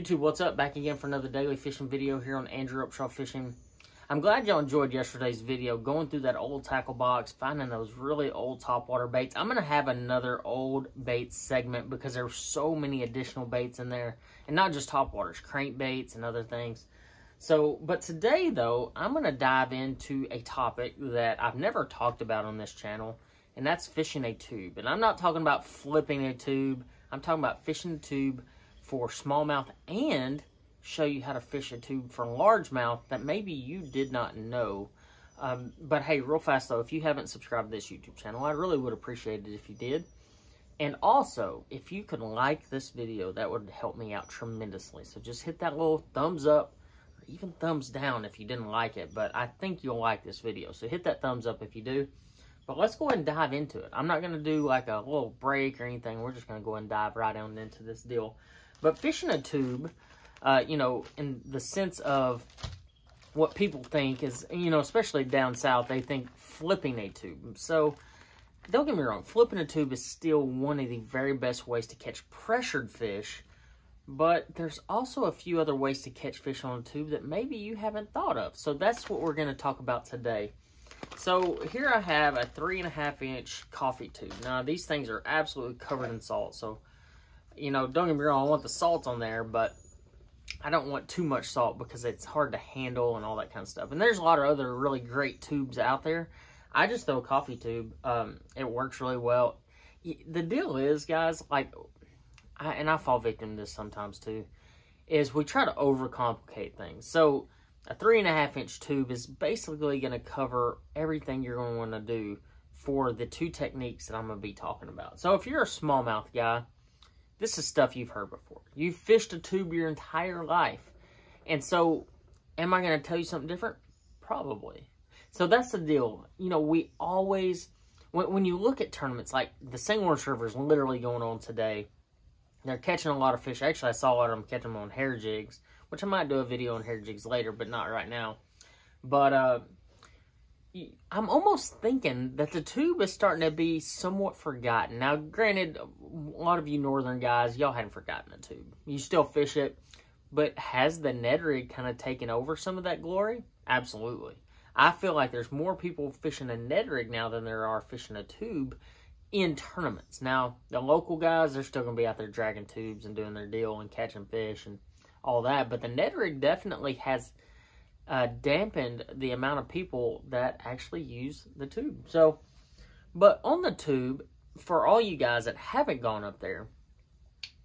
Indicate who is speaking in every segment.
Speaker 1: YouTube, what's up? Back again for another daily fishing video here on Andrew Upshaw Fishing. I'm glad y'all enjoyed yesterday's video, going through that old tackle box, finding those really old topwater baits. I'm going to have another old baits segment because there's so many additional baits in there. And not just topwaters, crankbaits and other things. So, but today though, I'm going to dive into a topic that I've never talked about on this channel. And that's fishing a tube. And I'm not talking about flipping a tube. I'm talking about fishing a tube for smallmouth and show you how to fish a tube for largemouth that maybe you did not know. Um, but hey, real fast though, if you haven't subscribed to this YouTube channel, I really would appreciate it if you did. And also, if you could like this video, that would help me out tremendously. So just hit that little thumbs up or even thumbs down if you didn't like it. But I think you'll like this video. So hit that thumbs up if you do. But let's go ahead and dive into it. I'm not going to do like a little break or anything. We're just going to go and dive right on into this deal. But fishing a tube, uh, you know, in the sense of what people think is, you know, especially down south, they think flipping a tube. So, don't get me wrong, flipping a tube is still one of the very best ways to catch pressured fish. But there's also a few other ways to catch fish on a tube that maybe you haven't thought of. So that's what we're going to talk about today. So here I have a three and a half inch coffee tube. Now these things are absolutely covered in salt. So you know, don't get me wrong, I want the salt on there, but I don't want too much salt because it's hard to handle and all that kind of stuff. And there's a lot of other really great tubes out there. I just throw a coffee tube. Um, it works really well. The deal is, guys, like, I, and I fall victim to this sometimes too, is we try to overcomplicate things. So a three and a half inch tube is basically going to cover everything you're going to want to do for the two techniques that I'm going to be talking about. So if you're a smallmouth guy, this is stuff you've heard before. You've fished a tube your entire life. And so, am I going to tell you something different? Probably. So that's the deal. You know, we always, when, when you look at tournaments, like the St. Lawrence River is literally going on today. They're catching a lot of fish. Actually, I saw a lot of them catch them on hair jigs, which I might do a video on hair jigs later, but not right now. But, uh, I'm almost thinking that the tube is starting to be somewhat forgotten. Now, granted, a lot of you northern guys, y'all hadn't forgotten the tube. You still fish it, but has the Ned rig kind of taken over some of that glory? Absolutely. I feel like there's more people fishing a Ned rig now than there are fishing a tube in tournaments. Now, the local guys, they're still going to be out there dragging tubes and doing their deal and catching fish and all that, but the Ned rig definitely has uh, dampened the amount of people that actually use the tube. So, but on the tube, for all you guys that haven't gone up there,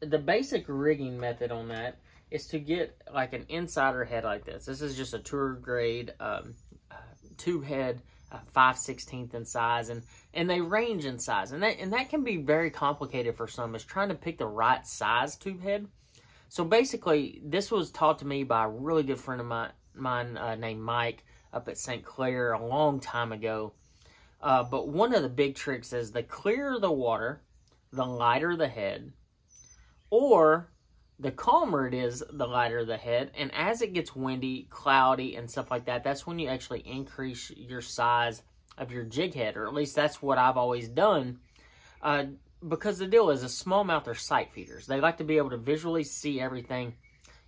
Speaker 1: the basic rigging method on that is to get like an insider head like this. This is just a tour grade um, uh, tube head, uh, 5 16th in size, and, and they range in size. And that, and that can be very complicated for some, is trying to pick the right size tube head. So basically, this was taught to me by a really good friend of mine, mine uh, named Mike up at St. Clair a long time ago. Uh, but one of the big tricks is the clearer the water, the lighter the head, or the calmer it is, the lighter the head. And as it gets windy, cloudy, and stuff like that, that's when you actually increase your size of your jig head, or at least that's what I've always done. Uh, because the deal is, a smallmouth are sight feeders. They like to be able to visually see everything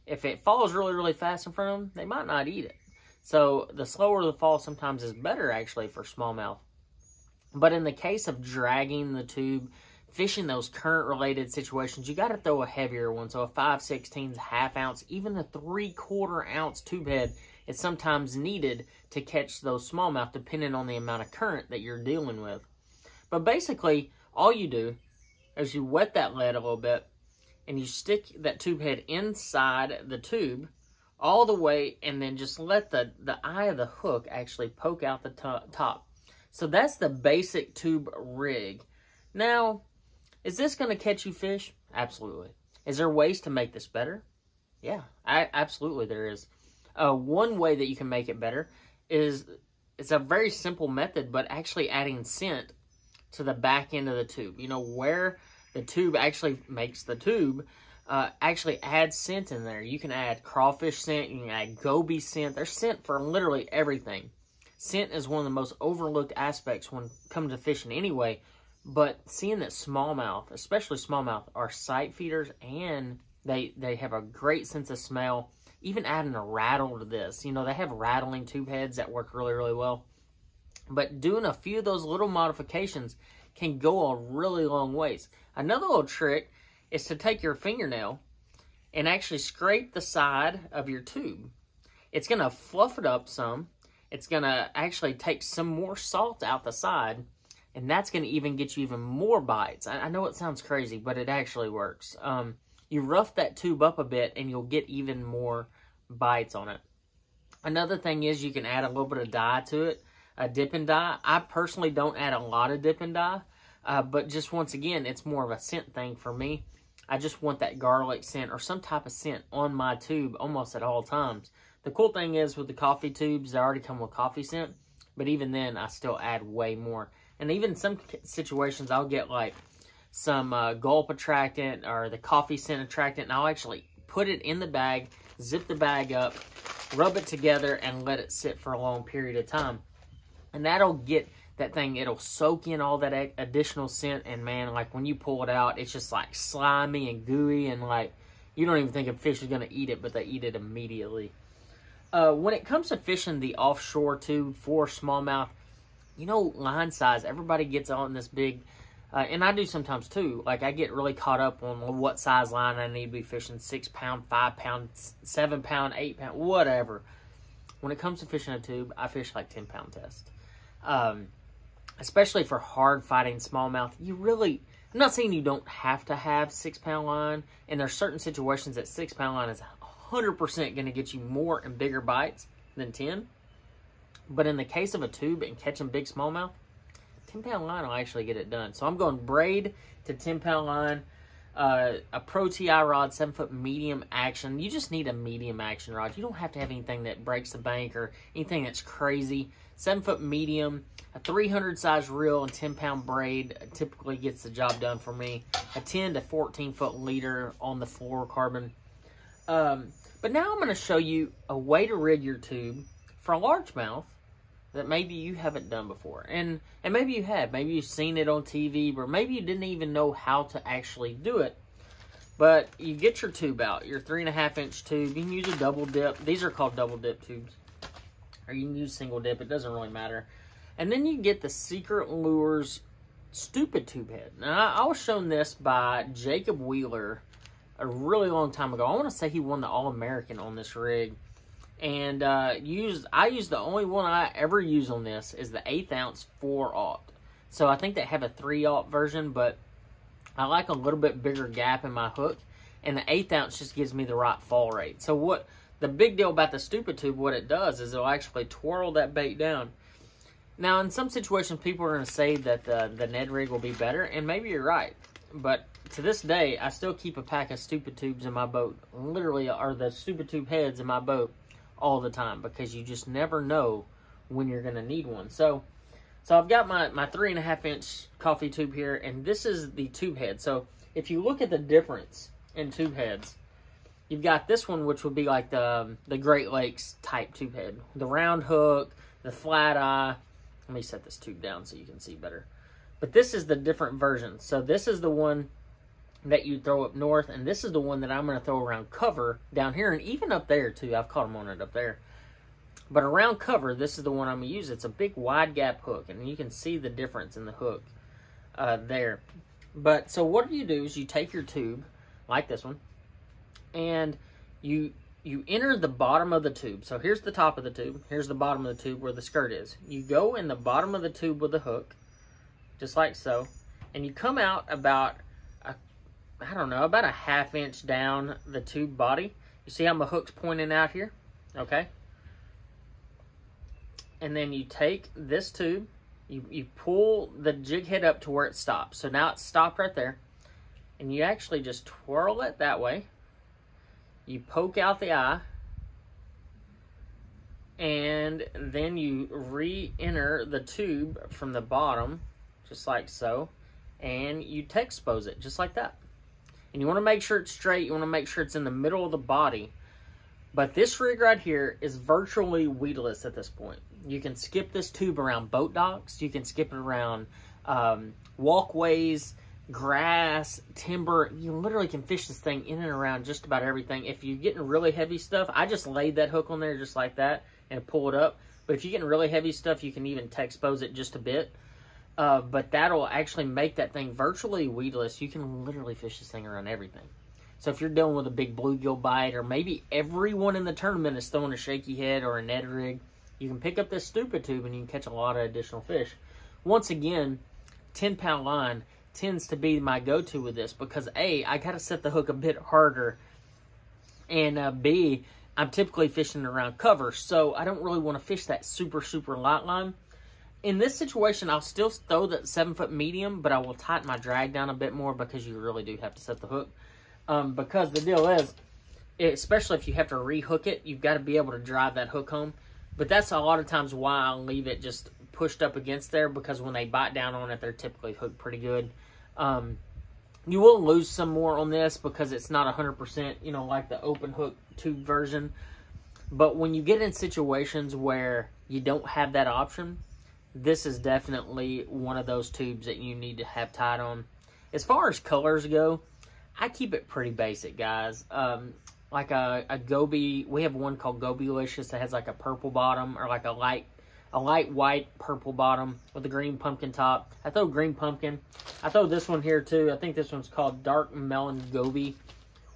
Speaker 1: if it falls really, really fast in front of them, they might not eat it. So the slower the fall sometimes is better actually for smallmouth. But in the case of dragging the tube, fishing those current related situations, you got to throw a heavier one. So a 5 16 half ounce, even a 3 quarter ounce tube head is sometimes needed to catch those smallmouth depending on the amount of current that you're dealing with. But basically, all you do is you wet that lead a little bit, and you stick that tube head inside the tube all the way and then just let the, the eye of the hook actually poke out the top. So that's the basic tube rig. Now, is this going to catch you fish? Absolutely. Is there ways to make this better? Yeah, I, absolutely there is. Uh, one way that you can make it better is it's a very simple method, but actually adding scent to the back end of the tube. You know, where the tube actually makes the tube uh, actually add scent in there. You can add crawfish scent, you can add goby scent. There's scent for literally everything. Scent is one of the most overlooked aspects when coming to fishing anyway, but seeing that smallmouth, especially smallmouth, are sight feeders and They they have a great sense of smell. Even adding a rattle to this, you know, they have rattling tube heads that work really, really well. But doing a few of those little modifications can go a really long ways. Another little trick is to take your fingernail and actually scrape the side of your tube. It's going to fluff it up some. It's going to actually take some more salt out the side and that's going to even get you even more bites. I, I, know it sounds crazy, but it actually works. Um, you rough that tube up a bit, and you'll get even more bites on it. Another thing is you can add a little bit of dye to it, a and dye. I personally don't add a lot of dip and dye, uh, but just once again, it's more of a scent thing for me. I just want that garlic scent or some type of scent on my tube almost at all times. The cool thing is with the coffee tubes, they already come with coffee scent, but even then, I still add way more. And even some situations, I'll get like some uh, gulp attractant or the coffee scent attractant, and I'll actually put it in the bag, zip the bag up, rub it together, and let it sit for a long period of time. And that'll get that thing, it'll soak in all that additional scent, and man, like when you pull it out, it's just like slimy and gooey, and like you don't even think a fish is going to eat it, but they eat it immediately. Uh, when it comes to fishing the offshore tube for smallmouth, you know, line size, everybody gets on this big, uh, and I do sometimes too. Like, I get really caught up on what size line I need to be fishing six pound, five pound, seven pound, eight pound, whatever. When it comes to fishing a tube, I fish like 10 pound test. Um, especially for hard fighting smallmouth, you really, I'm not saying you don't have to have six pound line, and there's certain situations that six pound line is 100% going to get you more and bigger bites than 10. But in the case of a tube and catching big smallmouth, 10 pound line will actually get it done. So I'm going braid to 10 pound line, uh, a Pro TI rod, 7 foot medium action. You just need a medium action rod. You don't have to have anything that breaks the bank or anything that's crazy. 7 foot medium, a 300 size reel and 10 pound braid typically gets the job done for me. A 10 to 14 foot leader on the fluorocarbon. Um, but now I'm going to show you a way to rig your tube for a largemouth that maybe you haven't done before. And and maybe you have. Maybe you've seen it on TV, or maybe you didn't even know how to actually do it. But you get your tube out, your three and a half inch tube. You can use a double dip. These are called double dip tubes. Or you can use single dip. It doesn't really matter. And then you get the Secret Lures Stupid Tube Head. Now, I was shown this by Jacob Wheeler a really long time ago. I want to say he won the All-American on this rig and uh, used I use the only one I ever use on this is the eighth ounce four aught. So I think they have a three aught version, but I like a little bit bigger gap in my hook, and the eighth ounce just gives me the right fall rate. So what the big deal about the stupid tube, what it does is it'll actually twirl that bait down. Now, in some situations, people are going to say that the, the Ned rig will be better, and maybe you're right. But to this day, I still keep a pack of stupid tubes in my boat. Literally, are the stupid tube heads in my boat all the time because you just never know when you're going to need one. So, so I've got my, my three and a half inch coffee tube here, and this is the tube head. So if you look at the difference in tube heads, you've got this one, which would be like the, um, the Great Lakes type tube head. The round hook, the flat eye. Let me set this tube down so you can see better. But this is the different version. So this is the one that you throw up north, and this is the one that I'm going to throw around cover down here, and even up there too. I've caught them on it up there. But around cover, this is the one I'm going to use. It's a big wide gap hook, and you can see the difference in the hook uh, there. But so what do you do is you take your tube, like this one, and you you enter the bottom of the tube. So here's the top of the tube. Here's the bottom of the tube where the skirt is. You go in the bottom of the tube with the hook, just like so, and you come out about I don't know, about a half inch down the tube body. You see how my hook's pointing out here? Okay. And then you take this tube, you, you pull the jig head up to where it stops. So now it's stopped right there. And you actually just twirl it that way. You poke out the eye. And then you re-enter the tube from the bottom, just like so. And you Texpose it, just like that. And you want to make sure it's straight. You want to make sure it's in the middle of the body. But this rig right here is virtually weedless at this point. You can skip this tube around boat docks. You can skip it around um, walkways. grass, timber. You literally can fish this thing in and around just about everything. If you're getting really heavy stuff, I just laid that hook on there just like that and pull it up. But if you're getting really heavy stuff, you can even expose it just a bit. Uh, but that'll actually make that thing virtually weedless. You can literally fish this thing around everything. So if you're dealing with a big bluegill bite, or maybe everyone in the tournament is throwing a shaky head or a Ned rig, you can pick up this stupid tube and you can catch a lot of additional fish. Once again, 10 pound line tends to be my go-to with this because A, I got to set the hook a bit harder, and uh, B, I'm typically fishing around cover, so I don't really want to fish that super, super light line. In this situation, I'll still throw that 7-foot medium, but I will tighten my drag down a bit more because you really do have to set the hook. Um, because the deal is, especially if you have to rehook it, you've got to be able to drive that hook home. But that's a lot of times why I'll leave it just pushed up against there because when they bite down on it, they're typically hooked pretty good. Um, you will lose some more on this because it's not 100%, you know, like the open hook tube version. But when you get in situations where you don't have that option, this is definitely one of those tubes that you need to have tied on. As far as colors go, I keep it pretty basic, guys. Um, like a, a goby, we have one called Gobylicious that has like a purple bottom or like a light a light white purple bottom with a green pumpkin top. I throw green pumpkin. I throw this one here too. I think this one's called Dark Melon Goby,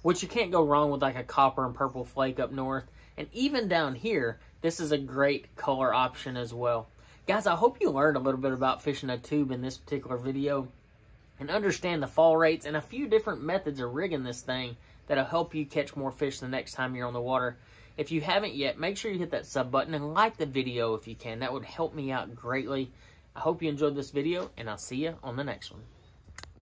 Speaker 1: which you can't go wrong with like a copper and purple flake up north. And even down here, this is a great color option as well. Guys, I hope you learned a little bit about fishing a tube in this particular video and understand the fall rates and a few different methods of rigging this thing that'll help you catch more fish the next time you're on the water. If you haven't yet, make sure you hit that sub button and like the video if you can. That would help me out greatly. I hope you enjoyed this video, and I'll see you on the next one.